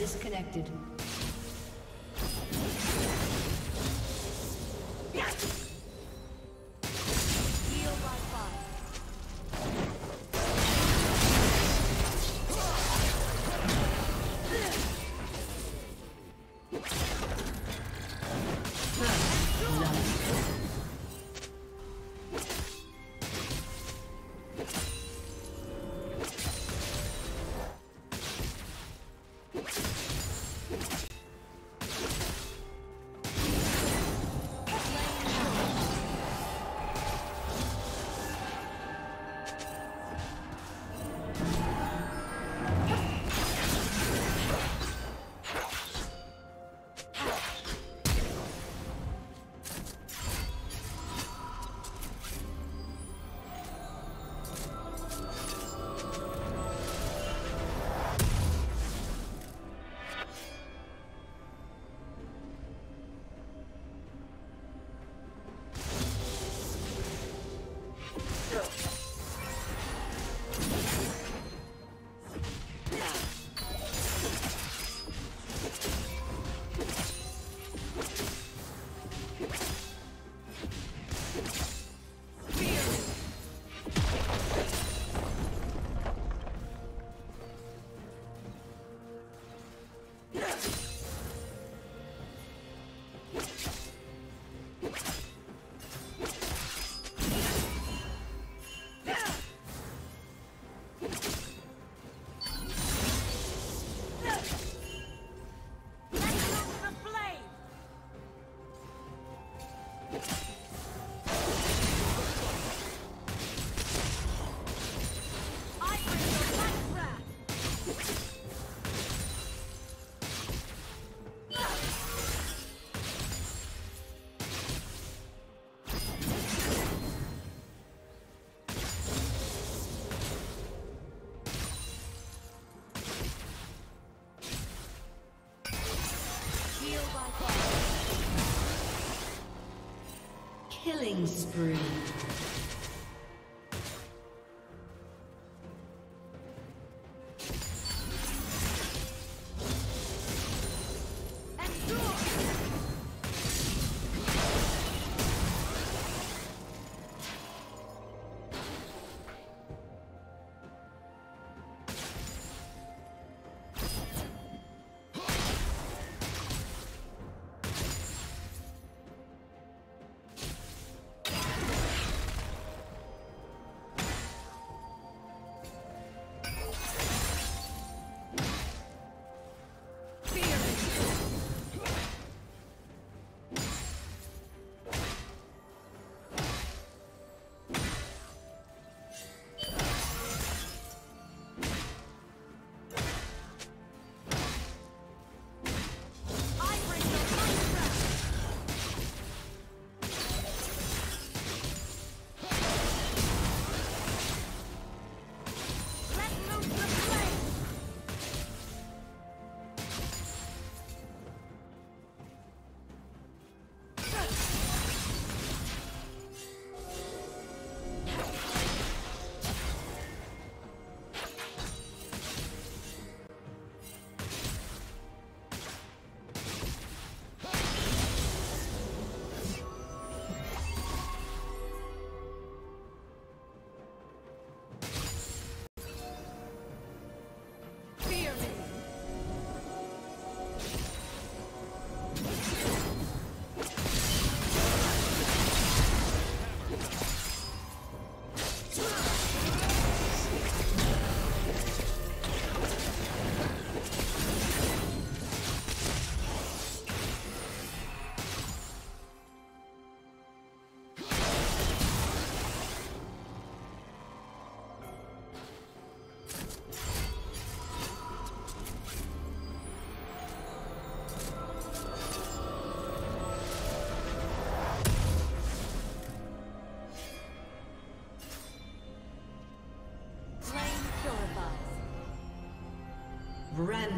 disconnected. Killing spree.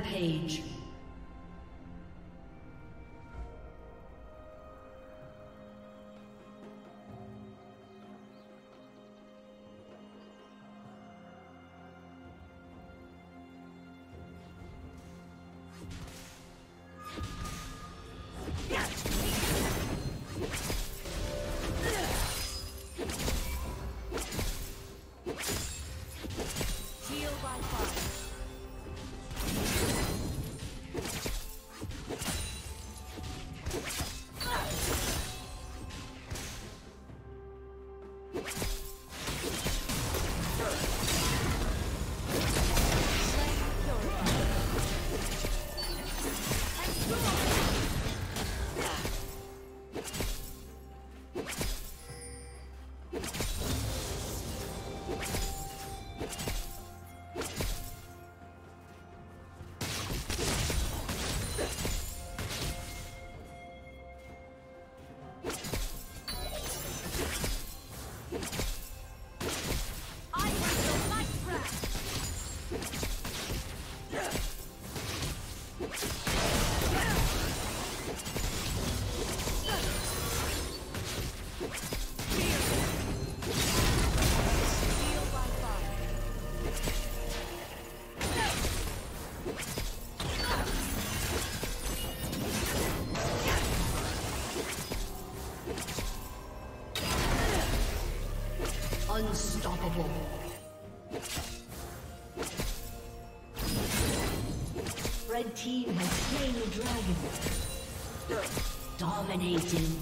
Rampage. Yes! Dominating.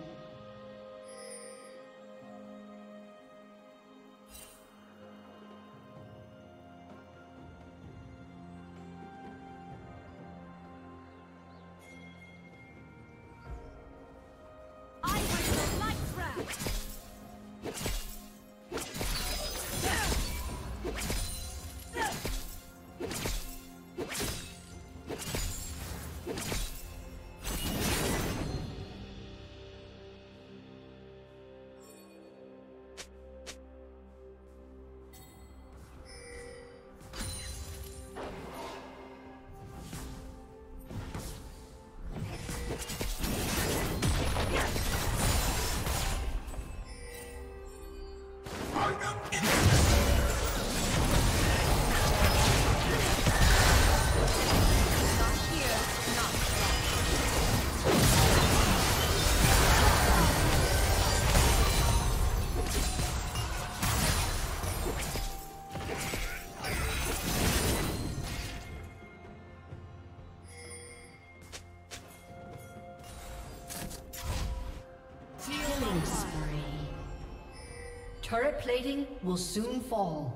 Turret plating will soon fall.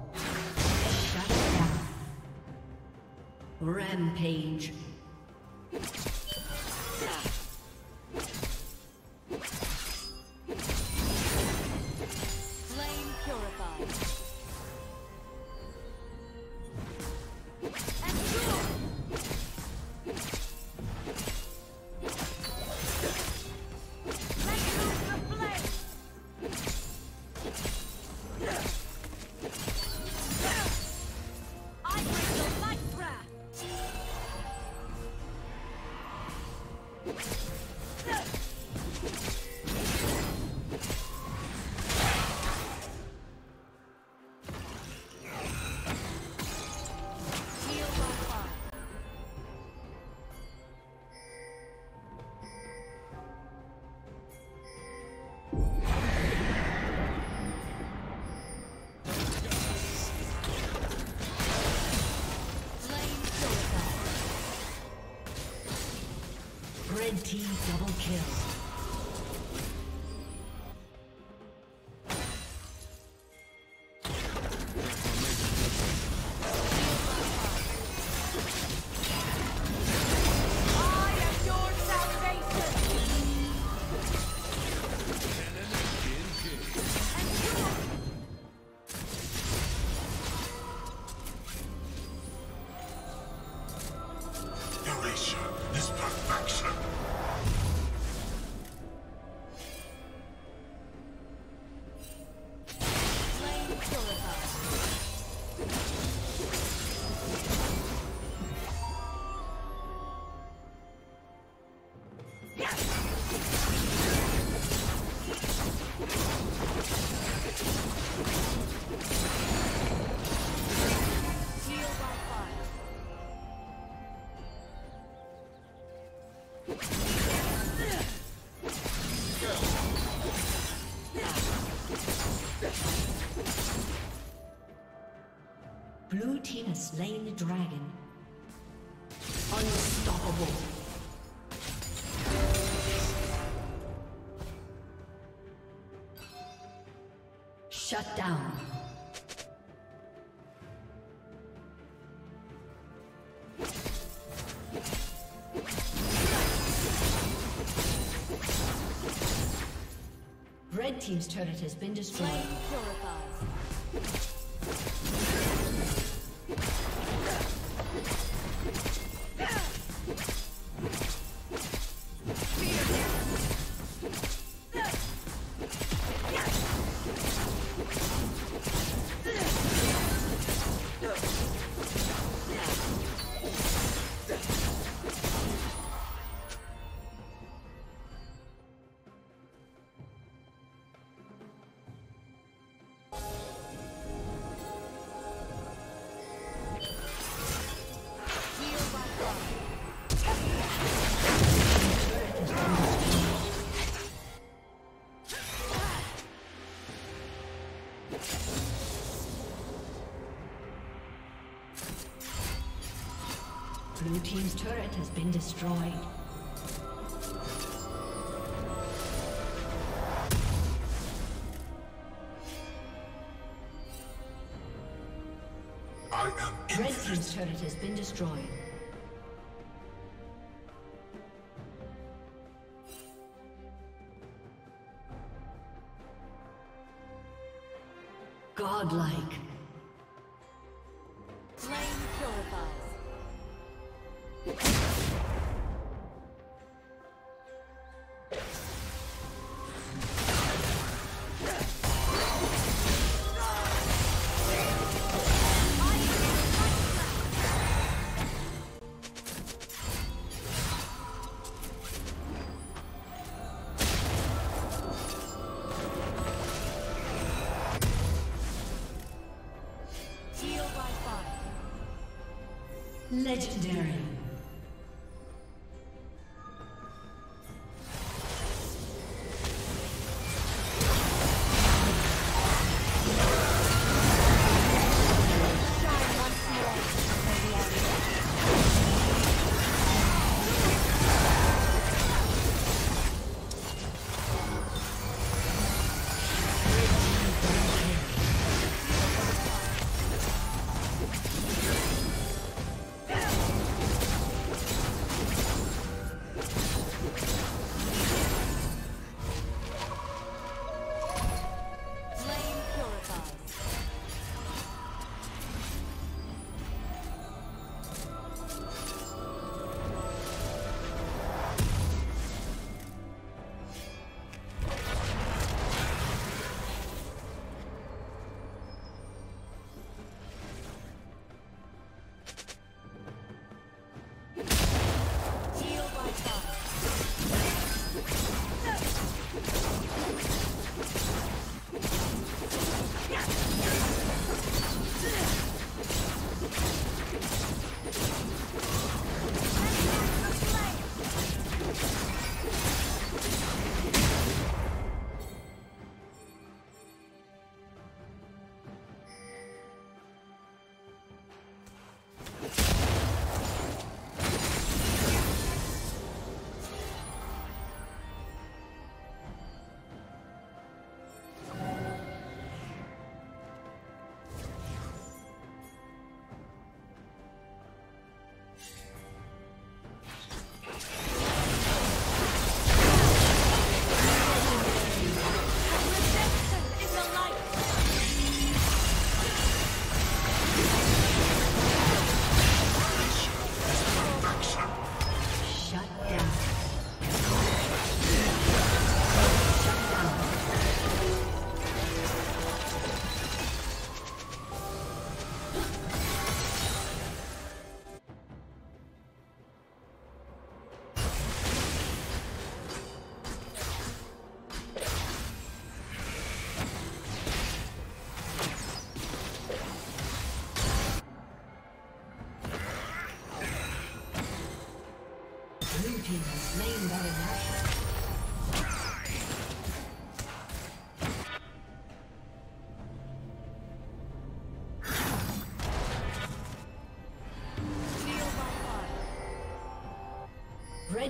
Shut down. Rampage. Double kill. Slain the dragon. Unstoppable. Shut down. Red Team's turret has been destroyed. Blue Team's turret has been destroyed. I am Red Team's turret has been destroyed. Legendary.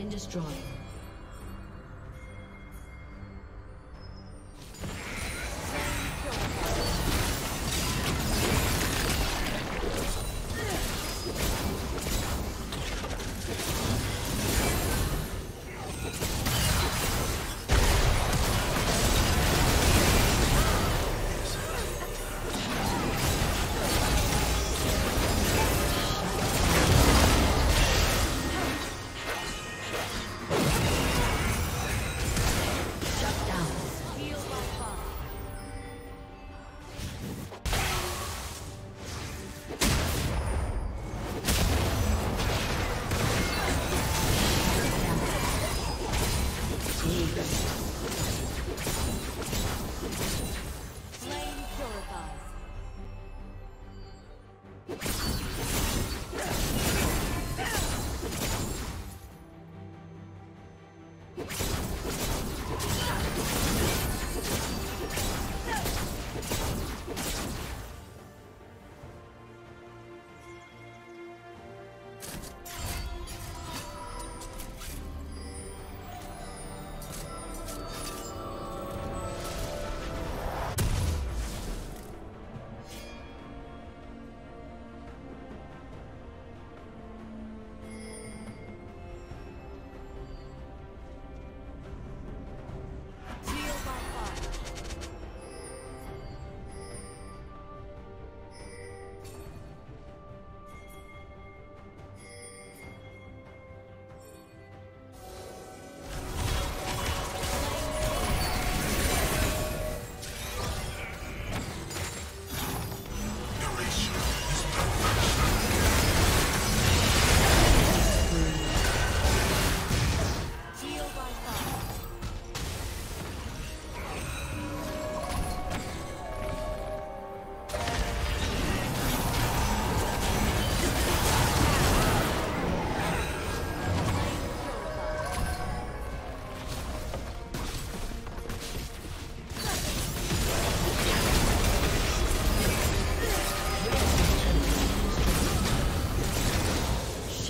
been destroyed.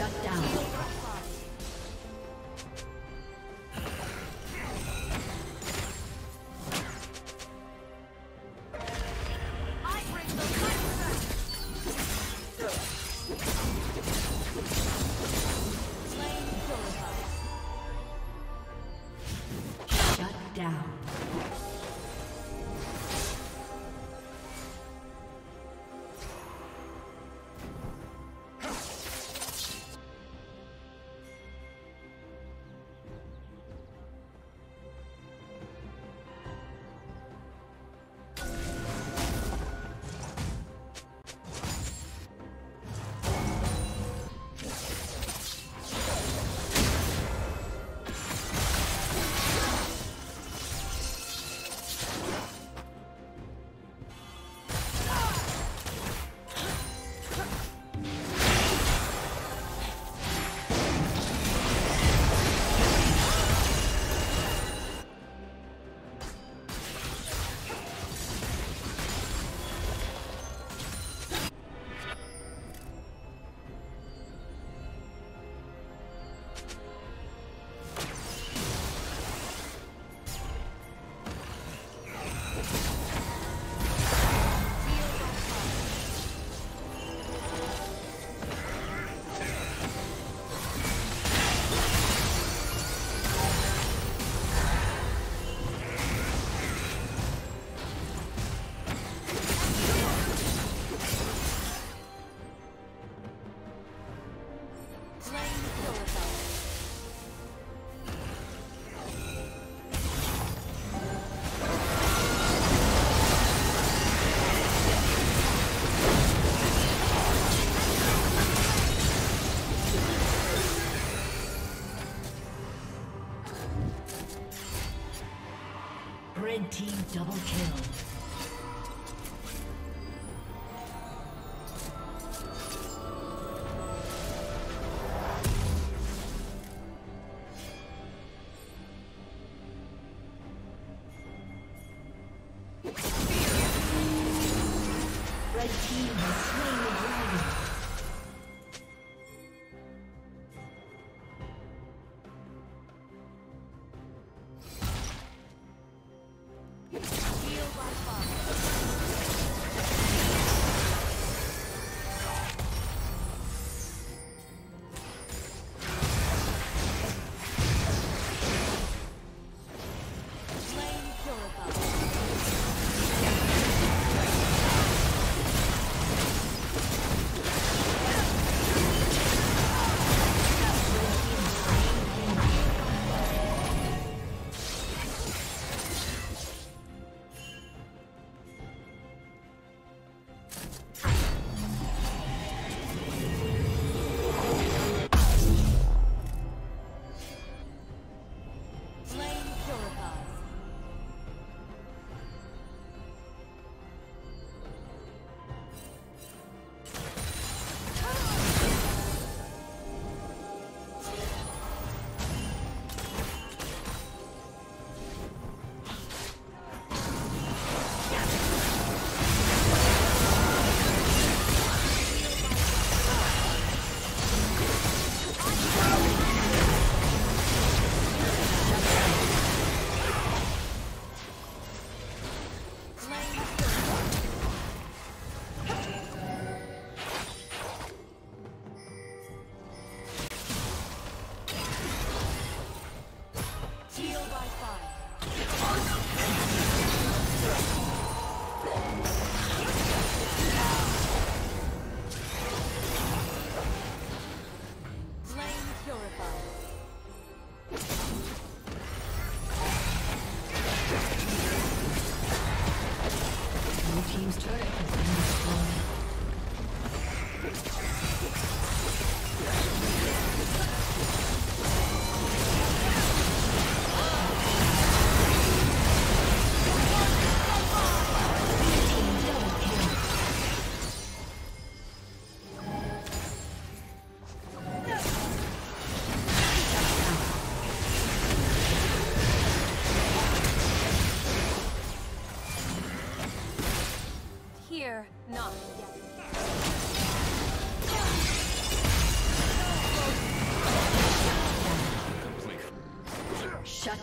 Shut down. Team double kill.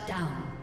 down.